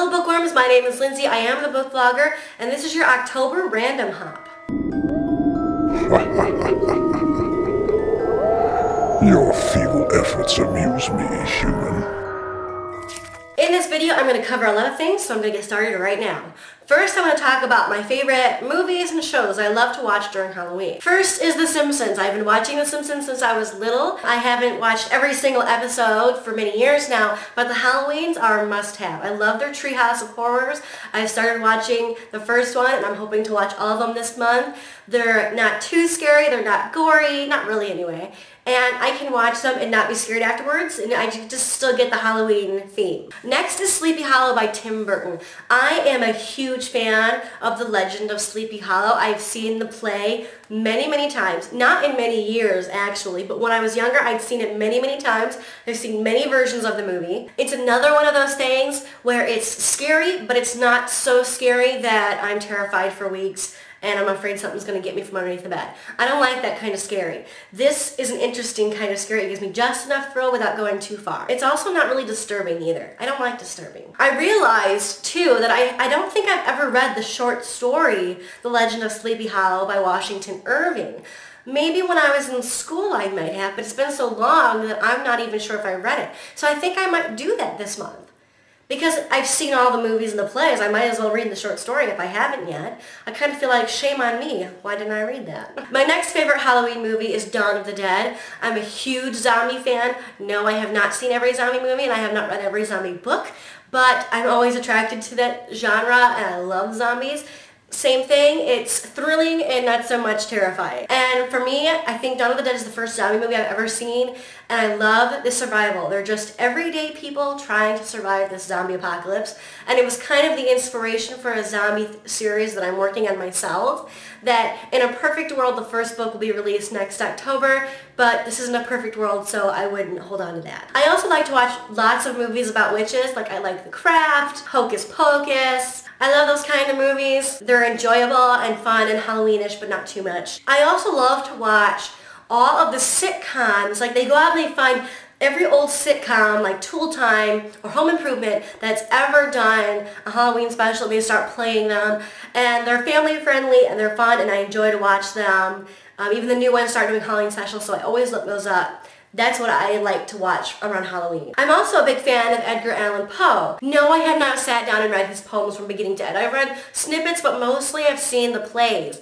Hello bookworms, my name is Lindsay. I am the book vlogger, and this is your October Random Hop. Your feeble efforts amuse me, human. In this video, I'm going to cover a lot of things, so I'm going to get started right now. First, I want to talk about my favorite movies and shows I love to watch during Halloween. First is The Simpsons. I've been watching The Simpsons since I was little. I haven't watched every single episode for many years now, but the Halloweens are a must-have. I love their Treehouse of Horrors. I've started watching the first one, and I'm hoping to watch all of them this month. They're not too scary, they're not gory, not really anyway and I can watch them and not be scared afterwards and I just still get the Halloween theme. Next is Sleepy Hollow by Tim Burton. I am a huge fan of The Legend of Sleepy Hollow. I've seen the play many, many times. Not in many years, actually, but when I was younger, I'd seen it many, many times. I've seen many versions of the movie. It's another one of those things where it's scary, but it's not so scary that I'm terrified for weeks and I'm afraid something's going to get me from underneath the bed. I don't like that kind of scary. This is an interesting kind of scary. It gives me just enough thrill without going too far. It's also not really disturbing either. I don't like disturbing. I realized too that I, I don't think I've ever read the short story, The Legend of Sleepy Hollow by Washington Irving. Maybe when I was in school I might have, but it's been so long that I'm not even sure if I read it. So I think I might do that this month. Because I've seen all the movies and the plays, I might as well read the short story if I haven't yet. I kind of feel like, shame on me, why didn't I read that? My next favorite Halloween movie is Dawn of the Dead. I'm a huge zombie fan. No, I have not seen every zombie movie and I have not read every zombie book, but I'm always attracted to that genre and I love zombies. Same thing, it's thrilling and not so much terrifying. And for me, I think Dawn of the Dead is the first zombie movie I've ever seen, and I love the survival. They're just everyday people trying to survive this zombie apocalypse, and it was kind of the inspiration for a zombie series that I'm working on myself, that in a perfect world, the first book will be released next October, but this isn't a perfect world, so I wouldn't hold on to that. I also like to watch lots of movies about witches, like I like The Craft, Hocus Pocus, I love those kind of movies. They're enjoyable and fun and Halloweenish, but not too much. I also love to watch all of the sitcoms. Like they go out and they find every old sitcom like Tool Time or Home Improvement that's ever done a Halloween special. They start playing them and they're family friendly and they're fun and I enjoy to watch them. Um, even the new ones start doing Halloween specials so I always look those up. That's what I like to watch around Halloween. I'm also a big fan of Edgar Allan Poe. No, I have not sat down and read his poems from beginning to end. I've read snippets, but mostly I've seen the plays.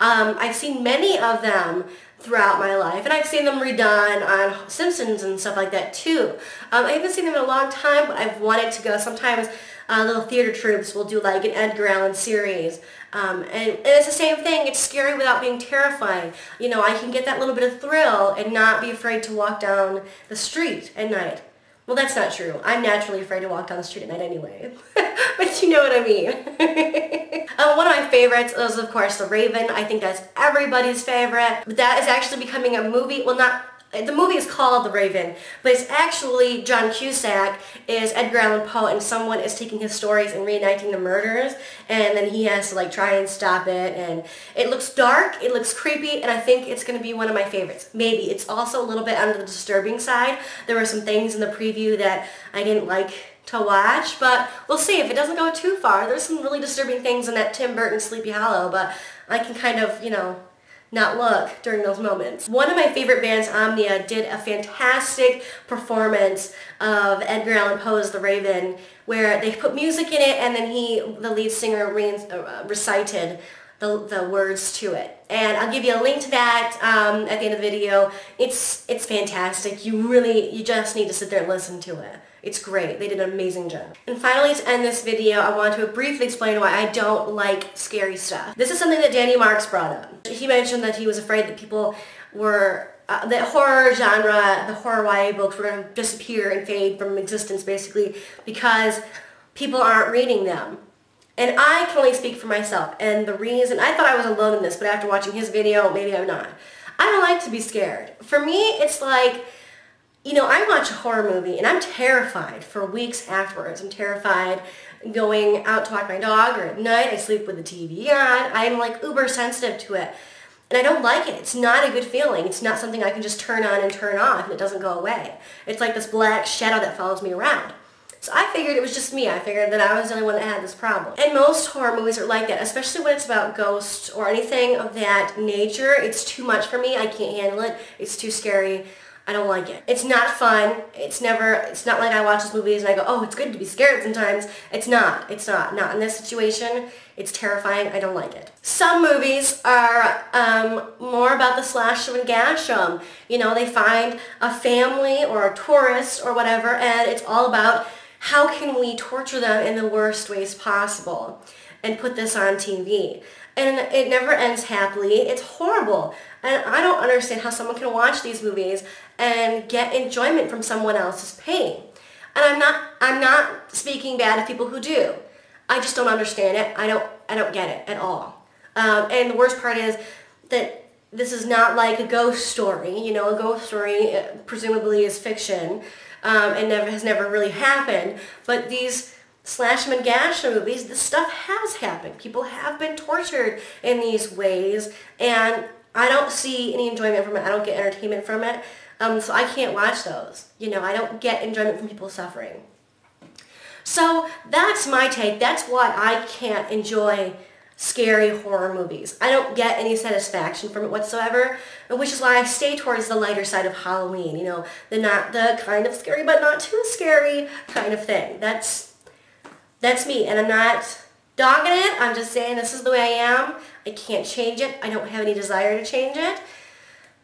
Um, I've seen many of them throughout my life, and I've seen them redone on Simpsons and stuff like that too. Um, I haven't seen them in a long time, but I've wanted to go. Sometimes uh, little theater troupes will do like an Edgar Allan series. Um, and, and, it's the same thing. It's scary without being terrifying. You know, I can get that little bit of thrill and not be afraid to walk down the street at night. Well, that's not true. I'm naturally afraid to walk down the street at night anyway. but you know what I mean. uh, one of my favorites is, of course, The Raven. I think that's everybody's favorite. But that is actually becoming a movie. Well, not the movie is called The Raven, but it's actually John Cusack is Edgar Allan Poe and someone is taking his stories and reenacting the murders and then he has to like try and stop it and it looks dark, it looks creepy and I think it's going to be one of my favorites. Maybe. It's also a little bit on the disturbing side. There were some things in the preview that I didn't like to watch, but we'll see if it doesn't go too far. There's some really disturbing things in that Tim Burton Sleepy Hollow, but I can kind of, you know, not look during those moments. One of my favorite bands, Omnia, did a fantastic performance of Edgar Allan Poe's The Raven, where they put music in it and then he, the lead singer, re uh, recited the, the words to it. And I'll give you a link to that um, at the end of the video. It's, it's fantastic. You really, you just need to sit there and listen to it. It's great. They did an amazing job. And finally, to end this video, I want to briefly explain why I don't like scary stuff. This is something that Danny Marks brought up. He mentioned that he was afraid that people were uh, horror genre, the horror YA books were going to disappear and fade from existence basically because people aren't reading them. And I can only speak for myself. And the reason, I thought I was alone in this, but after watching his video, maybe I'm not. I don't like to be scared. For me, it's like you know, I watch a horror movie and I'm terrified for weeks afterwards. I'm terrified going out to walk my dog or at night. I sleep with the TV on. I'm like uber sensitive to it. And I don't like it. It's not a good feeling. It's not something I can just turn on and turn off and it doesn't go away. It's like this black shadow that follows me around. So I figured it was just me. I figured that I was the only one that had this problem. And most horror movies are like that, especially when it's about ghosts or anything of that nature. It's too much for me. I can't handle it. It's too scary. I don't like it. It's not fun. It's never, it's not like I watch these movies and I go, oh, it's good to be scared sometimes. It's not. It's not. Not in this situation. It's terrifying. I don't like it. Some movies are um, more about the slash and gash 'em. You know, they find a family or a tourist or whatever and it's all about how can we torture them in the worst ways possible and put this on TV. And it never ends happily. It's horrible. And I don't understand how someone can watch these movies and get enjoyment from someone else's pain. And I'm not I'm not speaking bad of people who do. I just don't understand it. I don't I don't get it at all. Um, and the worst part is that this is not like a ghost story. You know, a ghost story uh, presumably is fiction um, and never has never really happened. But these slash and gash movies, this stuff has happened. People have been tortured in these ways, and I don't see any enjoyment from it. I don't get entertainment from it. Um, so I can't watch those. You know, I don't get enjoyment from people suffering. So that's my take. That's why I can't enjoy scary horror movies. I don't get any satisfaction from it whatsoever, which is why I stay towards the lighter side of Halloween, you know, the not the kind of scary but not too scary kind of thing. That's that's me and I'm not dogging it. I'm just saying this is the way I am. I can't change it. I don't have any desire to change it.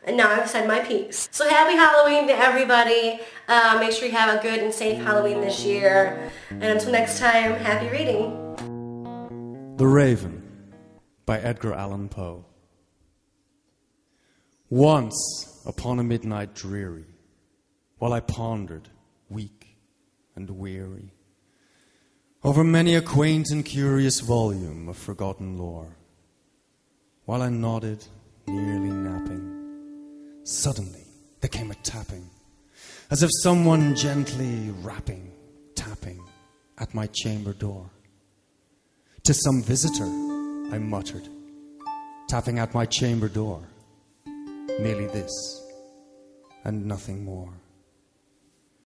And now I've said my piece. So happy Halloween to everybody. Uh, make sure you have a good and safe Halloween this year. And until next time, happy reading. The Raven by Edgar Allan Poe. Once upon a midnight dreary, while I pondered, weak and weary, over many a quaint and curious volume of forgotten lore, while I nodded, nearly napping, suddenly there came a tapping, as if someone gently rapping, tapping at my chamber door. To some visitor, I muttered, tapping at my chamber door. Merely this, and nothing more.